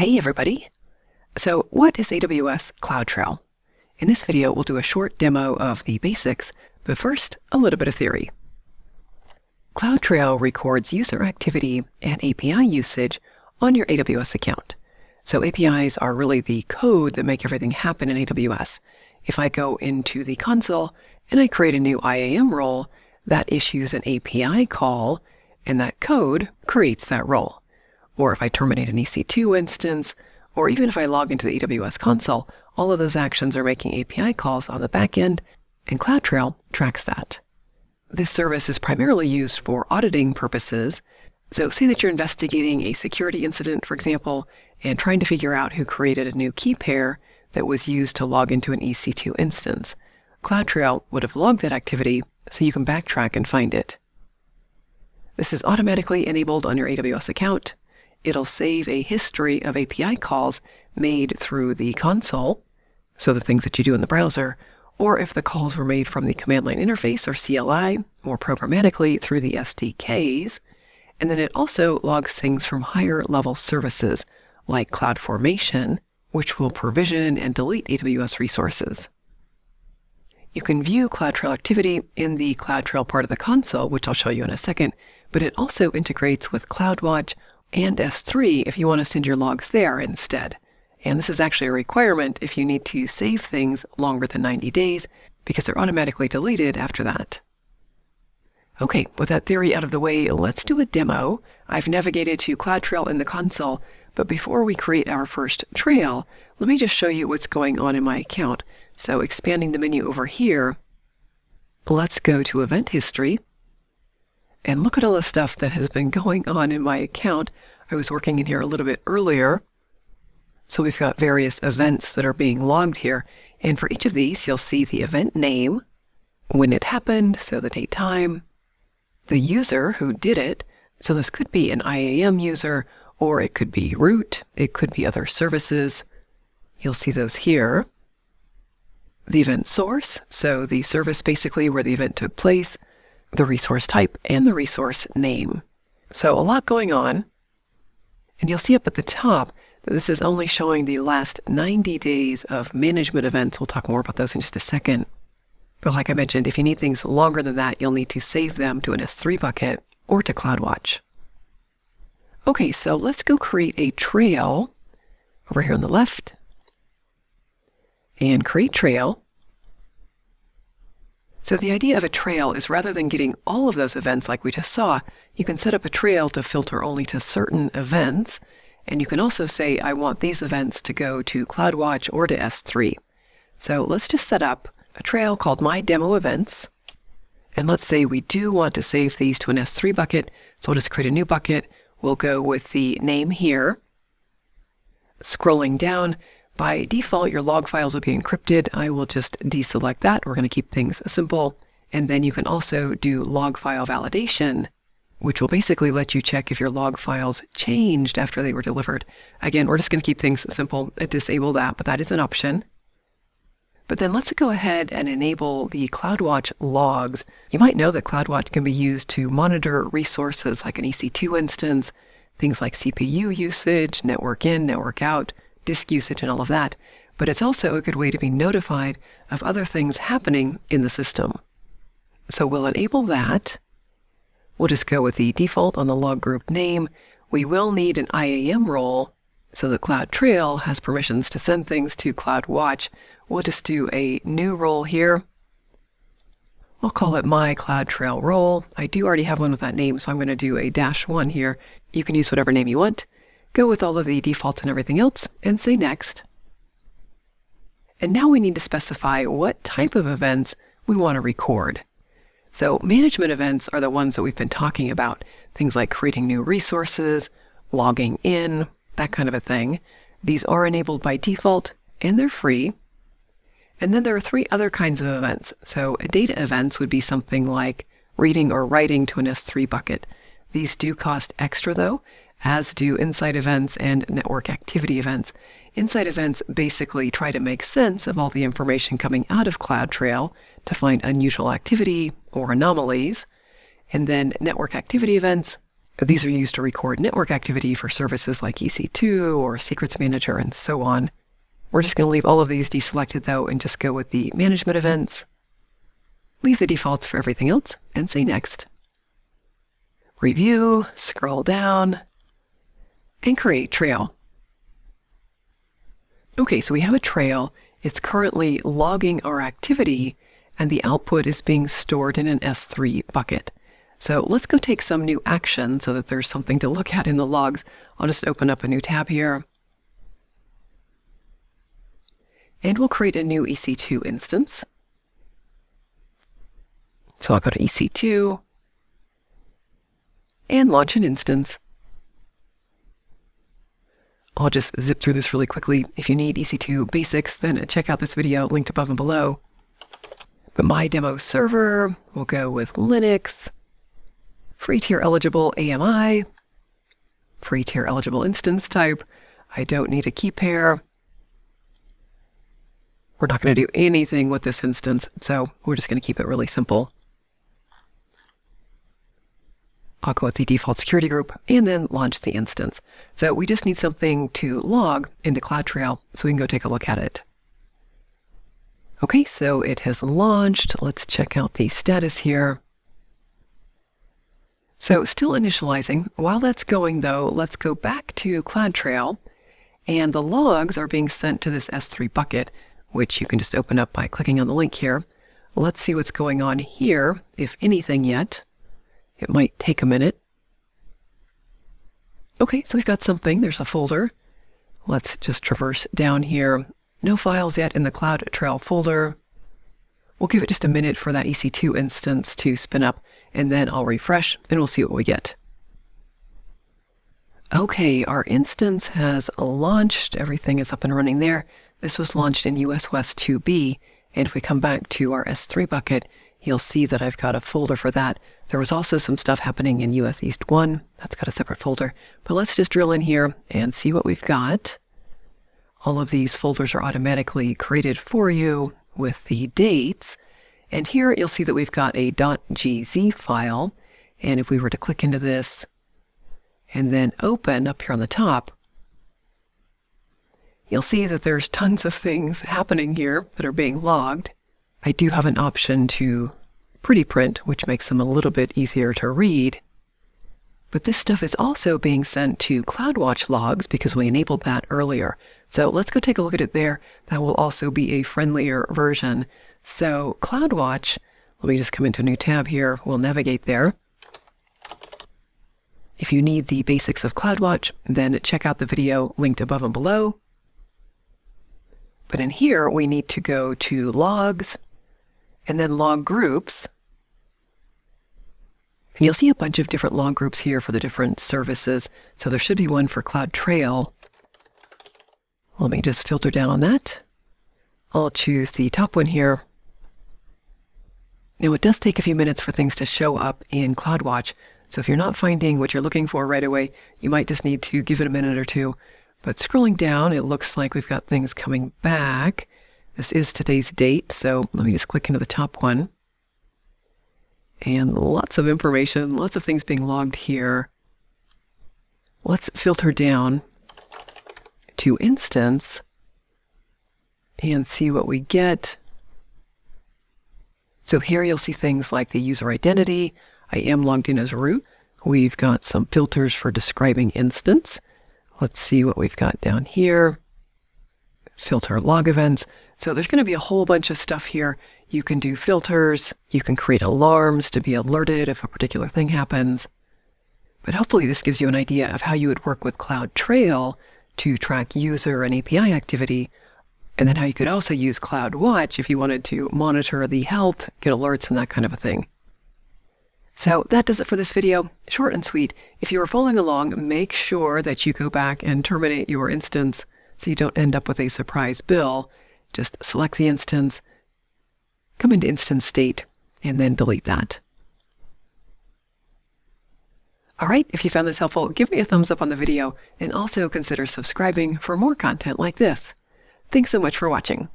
Hey everybody! So what is AWS CloudTrail? In this video, we'll do a short demo of the basics, but first, a little bit of theory. CloudTrail records user activity and API usage on your AWS account. So APIs are really the code that make everything happen in AWS. If I go into the console and I create a new IAM role, that issues an API call, and that code creates that role. Or if I terminate an EC2 instance, or even if I log into the AWS console, all of those actions are making API calls on the backend, and CloudTrail tracks that. This service is primarily used for auditing purposes. So say that you're investigating a security incident, for example, and trying to figure out who created a new key pair that was used to log into an EC2 instance. CloudTrail would have logged that activity so you can backtrack and find it. This is automatically enabled on your AWS account. It'll save a history of API calls made through the console, so the things that you do in the browser, or if the calls were made from the command line interface or CLI, or programmatically through the SDKs. And then it also logs things from higher level services like CloudFormation, which will provision and delete AWS resources. You can view CloudTrail activity in the CloudTrail part of the console, which I'll show you in a second, but it also integrates with CloudWatch and S3 if you want to send your logs there instead. And this is actually a requirement if you need to save things longer than 90 days because they're automatically deleted after that. Okay, with that theory out of the way, let's do a demo. I've navigated to CloudTrail in the console, but before we create our first trail, let me just show you what's going on in my account. So expanding the menu over here, let's go to Event History and look at all the stuff that has been going on in my account. I was working in here a little bit earlier. So we've got various events that are being logged here. And for each of these, you'll see the event name, when it happened, so the date time, the user who did it. So this could be an IAM user, or it could be root, it could be other services. You'll see those here the event source, so the service basically where the event took place, the resource type, and the resource name. So a lot going on. And you'll see up at the top that this is only showing the last 90 days of management events. We'll talk more about those in just a second. But like I mentioned, if you need things longer than that, you'll need to save them to an S3 bucket or to CloudWatch. Okay, so let's go create a trail over here on the left and create trail. So the idea of a trail is rather than getting all of those events like we just saw, you can set up a trail to filter only to certain events. And you can also say, I want these events to go to CloudWatch or to S3. So let's just set up a trail called My Demo Events. And let's say we do want to save these to an S3 bucket. So we'll just create a new bucket. We'll go with the name here. Scrolling down, by default, your log files will be encrypted. I will just deselect that. We're going to keep things simple. And then you can also do log file validation, which will basically let you check if your log files changed after they were delivered. Again, we're just going to keep things simple and disable that, but that is an option. But then let's go ahead and enable the CloudWatch logs. You might know that CloudWatch can be used to monitor resources like an EC2 instance, things like CPU usage, network in, network out, disk usage and all of that, but it's also a good way to be notified of other things happening in the system. So we'll enable that. We'll just go with the default on the log group name. We will need an IAM role, so the CloudTrail has permissions to send things to CloudWatch. We'll just do a new role here. I'll call it my CloudTrail role. I do already have one with that name, so I'm going to do a dash one here. You can use whatever name you want go with all of the defaults and everything else, and say Next. And now we need to specify what type of events we want to record. So management events are the ones that we've been talking about, things like creating new resources, logging in, that kind of a thing. These are enabled by default, and they're free. And then there are three other kinds of events. So data events would be something like reading or writing to an S3 bucket. These do cost extra though, as do insight events and network activity events. Insight events basically try to make sense of all the information coming out of CloudTrail to find unusual activity or anomalies. And then network activity events These are used to record network activity for services like EC2 or Secrets Manager and so on. We're just going to leave all of these deselected though and just go with the management events. Leave the defaults for everything else and say next. Review, scroll down, and create trail. Okay, so we have a trail. It's currently logging our activity and the output is being stored in an S3 bucket. So let's go take some new action so that there's something to look at in the logs. I'll just open up a new tab here. And we'll create a new EC2 instance. So I'll go to EC2 and launch an instance. I'll just zip through this really quickly. If you need EC2 basics, then check out this video linked above and below. But my demo server will go with Linux, free tier eligible AMI, free tier eligible instance type. I don't need a key pair. We're not going to do anything with this instance, so we're just going to keep it really simple. I'll go with the default security group and then launch the instance. So we just need something to log into CloudTrail so we can go take a look at it. Okay, so it has launched. Let's check out the status here. So still initializing. While that's going though, let's go back to CloudTrail and the logs are being sent to this S3 bucket, which you can just open up by clicking on the link here. Let's see what's going on here, if anything yet. It might take a minute. Okay, so we've got something. There's a folder. Let's just traverse down here. No files yet in the CloudTrail folder. We'll give it just a minute for that EC2 instance to spin up and then I'll refresh and we'll see what we get. Okay, our instance has launched. Everything is up and running there. This was launched in US West 2B, and if we come back to our S3 bucket, you'll see that I've got a folder for that. There was also some stuff happening in US East 1. That's got a separate folder. But let's just drill in here and see what we've got. All of these folders are automatically created for you with the dates. And here you'll see that we've got a .gz file. And if we were to click into this and then open up here on the top, you'll see that there's tons of things happening here that are being logged. I do have an option to pretty print, which makes them a little bit easier to read. But this stuff is also being sent to CloudWatch logs because we enabled that earlier. So let's go take a look at it there. That will also be a friendlier version so CloudWatch, let me just come into a new tab here. We'll navigate there. If you need the basics of CloudWatch, then check out the video linked above and below. But in here, we need to go to Logs, and then Log Groups. And you'll see a bunch of different log groups here for the different services. So there should be one for CloudTrail. Let me just filter down on that. I'll choose the top one here, now, it does take a few minutes for things to show up in CloudWatch, so if you're not finding what you're looking for right away, you might just need to give it a minute or two. But scrolling down, it looks like we've got things coming back. This is today's date, so let me just click into the top one. And lots of information, lots of things being logged here. Let's filter down to instance and see what we get. So here you'll see things like the user identity. I am logged in as root. We've got some filters for describing instance. Let's see what we've got down here. Filter log events. So there's going to be a whole bunch of stuff here. You can do filters. You can create alarms to be alerted if a particular thing happens. But hopefully this gives you an idea of how you would work with CloudTrail to track user and API activity and then how you could also use CloudWatch if you wanted to monitor the health, get alerts, and that kind of a thing. So that does it for this video. Short and sweet. If you are following along, make sure that you go back and terminate your instance so you don't end up with a surprise bill. Just select the instance, come into instance state, and then delete that. All right, if you found this helpful, give me a thumbs up on the video and also consider subscribing for more content like this. Thanks so much for watching.